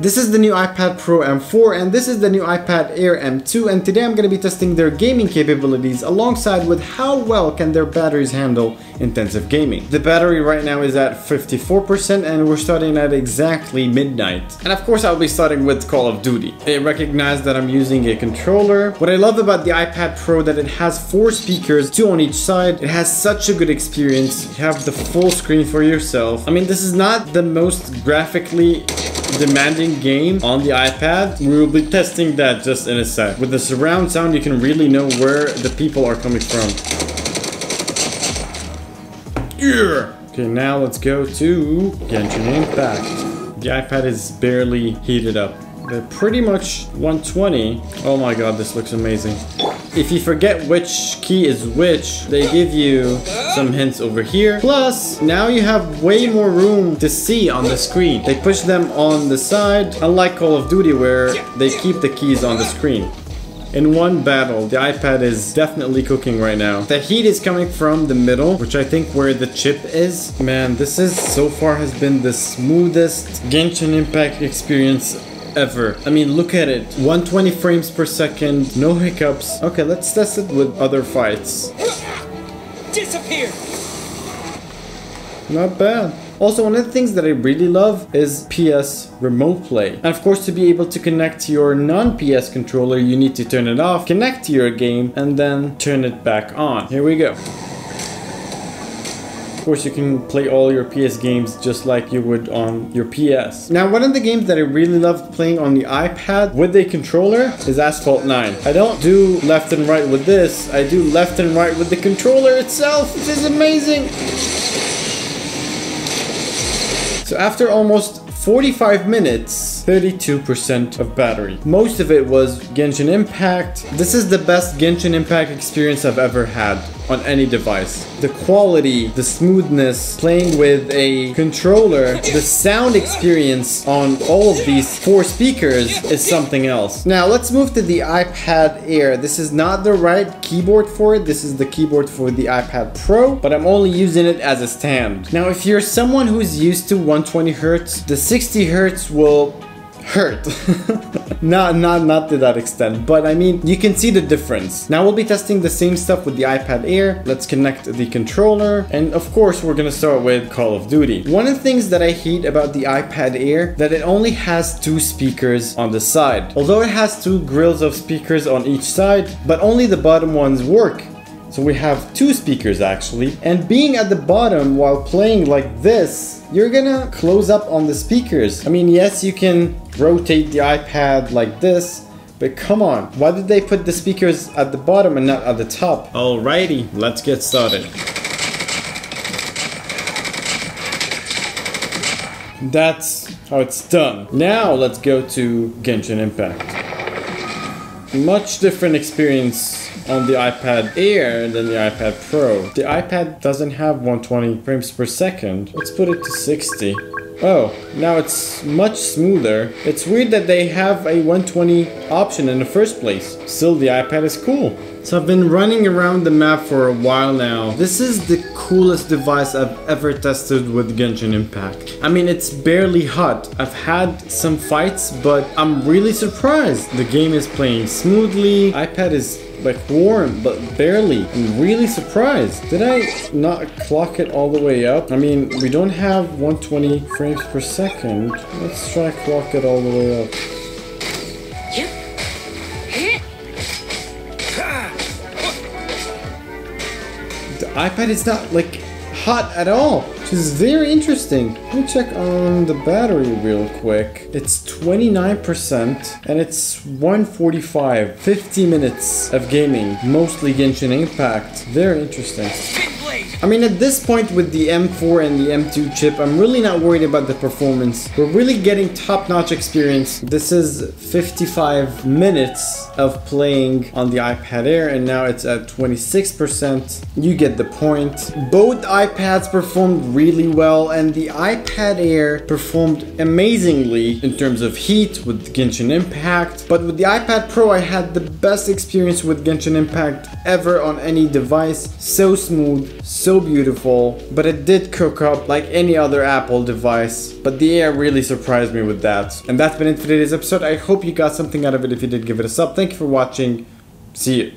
This is the new iPad Pro M4 and this is the new iPad Air M2 and today I'm going to be testing their gaming capabilities alongside with how well can their batteries handle intensive gaming. The battery right now is at 54% and we're starting at exactly midnight. And of course I'll be starting with Call of Duty. It recognized that I'm using a controller. What I love about the iPad Pro that it has four speakers, two on each side. It has such a good experience. You have the full screen for yourself. I mean this is not the most graphically demanding game on the iPad. We will be testing that just in a sec. With the surround sound, you can really know where the people are coming from. Yeah. Okay, now let's go to Genshin Impact. The iPad is barely heated up. They're pretty much 120. Oh my god, this looks amazing. If you forget which key is which, they give you some hints over here. Plus, now you have way more room to see on the screen. They push them on the side, unlike Call of Duty where they keep the keys on the screen. In one battle, the iPad is definitely cooking right now. The heat is coming from the middle, which I think where the chip is. Man, this is so far has been the smoothest Genshin Impact experience ever. I mean, look at it. 120 frames per second, no hiccups. Okay, let's test it with other fights. Disappear! Not bad. Also, one of the things that I really love is PS Remote Play. And of course, to be able to connect your non-PS controller, you need to turn it off, connect to your game, and then turn it back on. Here we go. Course, you can play all your PS games just like you would on your PS. Now, one of the games that I really loved playing on the iPad with a controller is Asphalt 9. I don't do left and right with this, I do left and right with the controller itself. This is amazing. So after almost 45 minutes, 32% of battery. Most of it was Genshin Impact. This is the best Genshin Impact experience I've ever had on any device. The quality, the smoothness, playing with a controller, the sound experience on all of these four speakers is something else. Now let's move to the iPad Air. This is not the right keyboard for it. This is the keyboard for the iPad Pro, but I'm only using it as a stand. Now if you're someone who's used to 120 Hertz, the 60 Hertz will hurt. not not not to that extent, but I mean you can see the difference. Now we'll be testing the same stuff with the iPad Air. Let's connect the controller, and of course we're gonna start with Call of Duty. One of the things that I hate about the iPad Air that it only has two speakers on the side. Although it has two grills of speakers on each side, but only the bottom ones work. So we have two speakers actually. And being at the bottom while playing like this, you're gonna close up on the speakers. I mean, yes, you can rotate the iPad like this, but come on, why did they put the speakers at the bottom and not at the top? Alrighty, let's get started. That's how it's done. Now let's go to Genshin Impact. Much different experience on the iPad Air than the iPad Pro. The iPad doesn't have 120 frames per second. Let's put it to 60. Oh, now it's much smoother. It's weird that they have a 120 option in the first place. Still, the iPad is cool. So I've been running around the map for a while now. This is the coolest device I've ever tested with Genshin Impact. I mean, it's barely hot. I've had some fights, but I'm really surprised. The game is playing smoothly. iPad is like warm, but barely. I'm really surprised. Did I not clock it all the way up? I mean, we don't have 120 frames per second. Let's try clock it all the way up. iPad is not like hot at all, which is very interesting. Let me check on the battery real quick. It's 29% and it's 145. 50 minutes of gaming, mostly Genshin Impact. Very interesting. I mean, at this point with the M4 and the M2 chip, I'm really not worried about the performance. We're really getting top-notch experience. This is 55 minutes of playing on the iPad Air and now it's at 26%. You get the point. Both iPads performed really well and the iPad Air performed amazingly in terms of heat with Genshin Impact. But with the iPad Pro, I had the best experience with Genshin Impact ever on any device. So smooth, so so beautiful, but it did cook up like any other Apple device. But the Air really surprised me with that. And that's been it for today's episode. I hope you got something out of it. If you did, give it a sub. Thank you for watching. See you.